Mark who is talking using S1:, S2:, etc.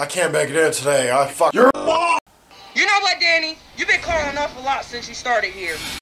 S1: I can't make it in today. I fuck. You're
S2: You know what, Danny? You've been calling off a lot since you started here.